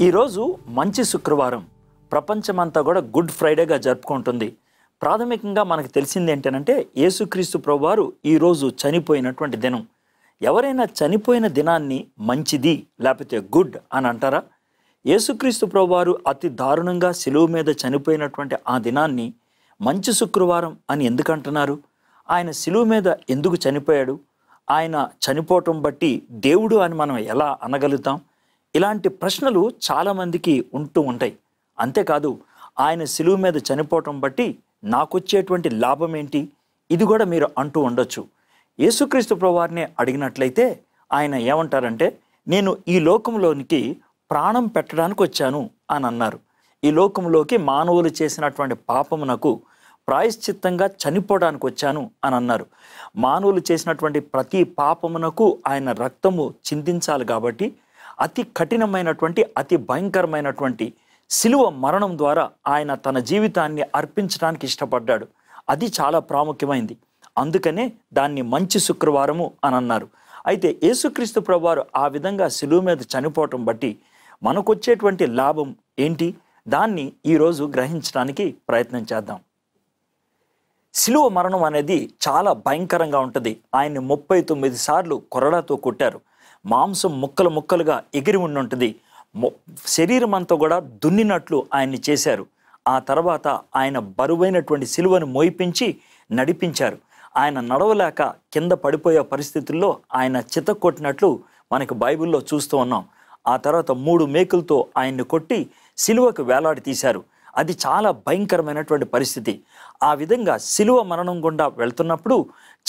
ఈరోజు మంచి శుక్రవారం. ప్రపంచమంతా కూడా గుడ్ ఫ్రైడేగా జరుపుకుంటుంది. ప్రాథమికంగా మనకు తెలిసింది ఏంటంటే యేసుక్రీస్తు ప్రభువారు ఈరోజు చనిపోయినటువంటి దినం. ఎవరైనా చనిపోయిన దినాన్ని మంచిది లేకపోతే గుడ్ అని అంటారా? యేసుక్రీస్తు ప్రభువారు అతి దారుణంగా సెలువు మీద చనిపోయినటువంటి ఆ దినాన్ని మంచి శుక్రవారం అని ఎందుకు అంటున్నారు? ఆయన సిలువు మీద ఎందుకు చనిపోయాడు? ఆయన చనిపోవటం బట్టి దేవుడు అని మనం ఎలా అనగలుగుతాం? ఇలాంటి ప్రశ్నలు చాలామందికి ఉంటూ ఉంటాయి. అంతేకాదు ఆయన సిలువు మీద చనిపోవటం బట్టి నాకొచ్చేటువంటి లాభం ఏంటి? ఇది కూడా మీరు అంటూ ఉండొచ్చు. యేసుక్రీస్తు ప్రభువారిని అడిగినట్లయితే ఆయన ఏమంటారంటే నేను ఈ లోకంలోనికి ప్రాణం పెట్టడానికి వచ్చాను అని అన్నారు. ఈ లోకంలోకి మానవులు చేసినటువంటి పాపమునకు ప్రాయశ్చిత్తంగా చనిపోవడానికి వచ్చాను అని అన్నారు. మానవులు చేసినటువంటి ప్రతి పాపమునకు ఆయన రక్తము చిందించాలి కాబట్టి అతి కఠినమైనటువంటి అతి భయంకరమైనటువంటి శిలువ మరణం ద్వారా ఆయన తన జీవితాన్ని అర్పించడానికి ఇష్టపడ్డాడు. అది చాలా ప్రాముఖ్యమైంది. అందుకనే దాన్ని మంచి శుక్రవారము అని అన్నారు అయితే యేసుక్రీస్తు ప్రభువారు ఆ విధంగా శిలువ మీద చనిపోవటం బట్టి మనకొచ్చేటువంటి లాభం ఏంటి? దాన్ని ఈరోజు గ్రహించడానికి ప్రయత్నం చేద్దాం. శిలువ మరణం అనేది చాలా భయంకరంగా ఉంటుంది. ఆయన్ని ముప్పై తొమ్మిది సార్లు కొరడాతో కొట్టారు. మాంసం ముక్కలు ముక్కలుగా ఎగిరి ఉండి ఉంటుంది శరీరం అంతా కూడా దున్నినట్లు ఆయన్ని చేశారు. ఆ తర్వాత ఆయన బరువైనటువంటి సిలువను మోయిపించి నడిపించారు. ఆయన నడవలేక కింద పడిపోయే పరిస్థితుల్లో ఆయన చిత కొట్టినట్లు మనకి బైబిల్లో చూస్తూ ఉన్నాం. ఆ తర్వాత మూడు మేకులతో ఆయన్ని కొట్టి సిలువకు వేలాడి తీశారు అది చాలా భయంకరమైనటువంటి పరిస్థితి. ఆ విధంగా శిలువ మరణం గుండా వెళ్తున్నప్పుడు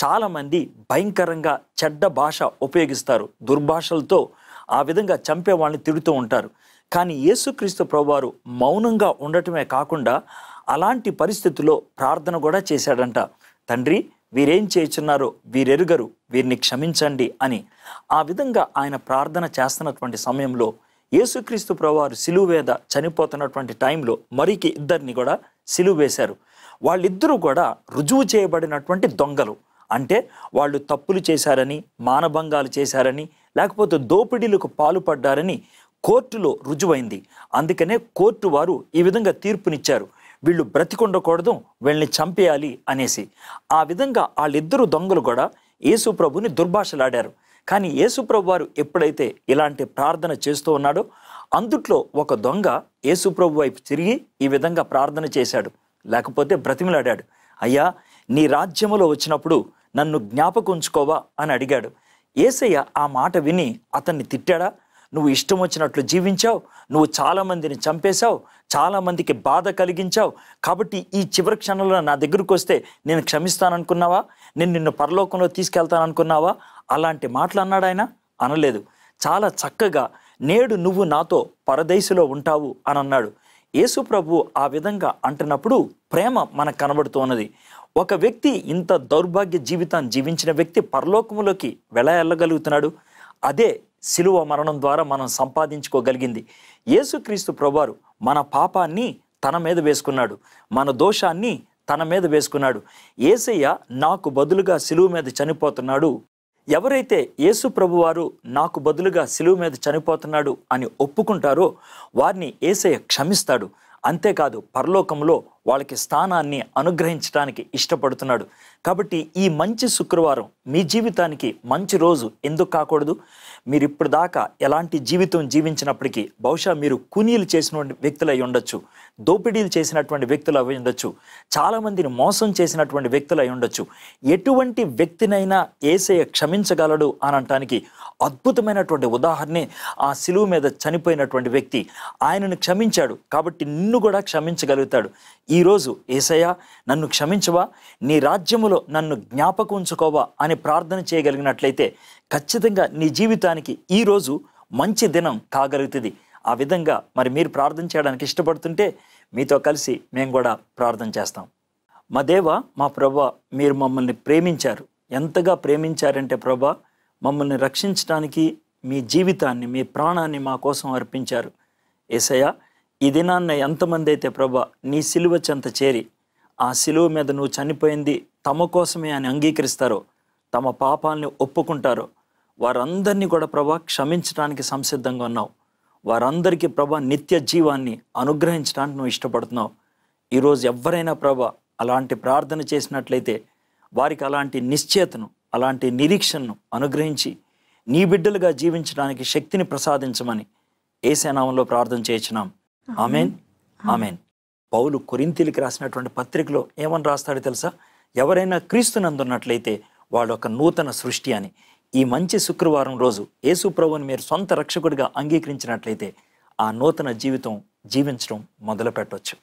చాలామంది భయంకరంగా చెడ్డ భాష ఉపయోగిస్తారు. దుర్భాషలతో ఆ విధంగా చంపే వాళ్ళని తిడుతూ ఉంటారు. కానీ యేసుక్రీస్తు ప్రభువారు మౌనంగా ఉండటమే కాకుండా అలాంటి పరిస్థితుల్లో ప్రార్థన కూడా చేశాడంట. తండ్రి వీరేం చేయుచున్నారో వీరెరుగరు వీరిని క్షమించండి అని. ఆ విధంగా ఆయన ప్రార్థన చేస్తున్నటువంటి సమయంలో యేసుక్రీస్తు ప్రభువారు సిలువేద చనిపోతున్నటువంటి టైంలో మరికి ఇద్దరిని కూడా సిలువ వేశారు. వాళ్ళిద్దరూ కూడా రుజువు చేయబడినటువంటి దొంగలు. అంటే వాళ్ళు తప్పులు చేశారని మానభంగాలు చేశారని లేకపోతే దోపిడీలకు పాల్పడ్డారని కోర్టులో రుజువైంది. అందుకనే కోర్టు వారు ఈ విధంగా తీర్పునిచ్చారు. వీళ్ళు బ్రతికుండకూడదు వీళ్ళని చంపేయాలి అనేసి. ఆ విధంగా వాళ్ళిద్దరు దొంగలు కూడా యేసు ప్రభుని దుర్భాషలాడారు. కానీ యేసుప్రభు వారు ఎప్పుడైతే ఇలాంటి ప్రార్థన చేస్తూ ఉన్నాడో అందుట్లో ఒక దొంగ యేసుప్రభు వైపు తిరిగి ఈ విధంగా ప్రార్థన చేశాడు. లేకపోతే బ్రతిమిలాడాడు. అయ్యా నీ రాజ్యములో వచ్చినప్పుడు నన్ను జ్ఞాపకం ఉంచుకోవా అని అడిగాడు. ఏసయ్య ఆ మాట విని అతన్ని తిట్టాడా? నువ్వు ఇష్టం వచ్చినట్లు జీవించావు నువ్వు చాలామందిని చంపేశావు చాలామందికి బాధ కలిగించావు. కాబట్టి ఈ చివరి క్షణంలో నా దగ్గరకు వస్తే నేను క్షమిస్తాననుకున్నావా? నేను నిన్ను పరలోకంలో తీసుకెళ్తాననుకున్నావా? అలాంటి మాటలు అన్నాడు ఆయన? అనలేదు. చాలా చక్కగా నేడు నువ్వు నాతో పరదేశిలో ఉంటావు అని అన్నాడు. యేసు ప్రభు ఆ విధంగా అంటున్నప్పుడు ప్రేమ మనకు కనబడుతున్నది ఒక వ్యక్తి ఇంత దౌర్భాగ్య జీవితాన్ని జీవించిన వ్యక్తి పరలోకములోకి వెళ వెళ్ళగలుగుతున్నాడు? అదే శిలువ మరణం ద్వారా మనం సంపాదించుకోగలిగింది. యేసుక్రీస్తు ప్రభువారు మన పాపాన్ని తన మీద వేసుకున్నాడు. మన దోషాన్ని తన మీద వేసుకున్నాడు. ఏసయ్య నాకు బదులుగా శిలువు మీద చనిపోతున్నాడు ఎవరైతే యేసు ప్రభువారు నాకు బదులుగా సిలువు మీద చనిపోతున్నాడు అని ఒప్పుకుంటారో వారిని ఏసయ్య క్షమిస్తాడు. అంతేకాదు పరలోకంలో వాళ్ళకి స్థానాన్ని అనుగ్రహించడానికి ఇష్టపడుతున్నాడు. కాబట్టి ఈ మంచి శుక్రవారం మీ జీవితానికి మంచి రోజు ఎందుకు కాకూడదు? మీరు ఇప్పుడు దాకా ఎలాంటి జీవితం జీవించినప్పటికీ బహుశా మీరు కూనీలు చేసిన వ్యక్తులు అయి ఉండొచ్చు. దోపిడీలు చేసినటువంటి వ్యక్తులు అవి ఉండొచ్చు. చాలామందిని మోసం చేసినటువంటి వ్యక్తులు అయి ఉండొచ్చు. ఎటువంటి వ్యక్తినైనా ఏసయ్య క్షమించగలడు అని అనటానికి అద్భుతమైనటువంటి ఉదాహరణే ఆ శిలువు మీద చనిపోయినటువంటి వ్యక్తి. ఆయనను క్షమించాడు కాబట్టి నిన్ను కూడా క్షమించగలుగుతాడు. ఈరోజు ఏసయ్య నన్ను క్షమించవా? నీ రాజ్యములో నన్ను జ్ఞాపకం ఉంచుకోవా అని ప్రార్థన చేయగలిగినట్లయితే ఖచ్చితంగా నీ జీవితానికి ఈరోజు మంచి దినం కాగలుగుతుంది. ఆ విధంగా మరి మీరు ప్రార్థన చేయడానికి ఇష్టపడుతుంటే మీతో కలిసి మేము కూడా ప్రార్థన చేస్తాం. మా దేవ మా ప్రభ మీరు మమ్మల్ని ప్రేమించారు. ఎంతగా ప్రేమించారంటే ప్రభా మమ్మల్ని రక్షించడానికి మీ జీవితాన్ని మీ ప్రాణాన్ని మా కోసం అర్పించారు. ఏసయ్య ఈ దినాన్న ఎంతమంది అయితే ప్రభా నీ సిలువ చెంత చేరి ఆ సిలువ మీద నువ్వు చనిపోయింది తమ కోసమే అని అంగీకరిస్తారో తమ పాపాలని ఒప్పుకుంటారో వారందరినీ కూడా ప్రభా క్షమించడానికి సంసిద్ధంగా ఉన్నావు. వారందరికీ ప్రభా నిత్య జీవాన్ని అనుగ్రహించడానికి నువ్వు ఇష్టపడుతున్నావు. ఈరోజు ఎవరైనా ప్రభ అలాంటి ప్రార్థన చేసినట్లయితే వారికి అలాంటి నిశ్చేతను అలాంటి నిరీక్షణను అనుగ్రహించి నీ బిడ్డలుగా జీవించడానికి శక్తిని ప్రసాదించమని ఏసేనామంలో ప్రార్థన చేయించున్నాం ఆమెన్. ఆమెన్. పౌలు కొరింతీలికి రాసినటువంటి పత్రికలో ఏమని రాస్తాడో తెలుసా? ఎవరైనా క్రీస్తునందున్నట్లయితే వాళ్ళు ఒక నూతన సృష్టి అని. ఈ మంచి శుక్రవారం రోజు యేసు ప్రభుని మీరు సొంత రక్షకుడిగా అంగీకరించినట్లయితే ఆ నూతన జీవితం జీవించడం మొదలు పెట్టవచ్చు